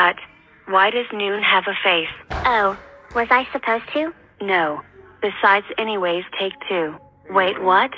Cut. Why does Noon have a face? Oh, was I supposed to? No. Besides, anyways, take two. Wait, what?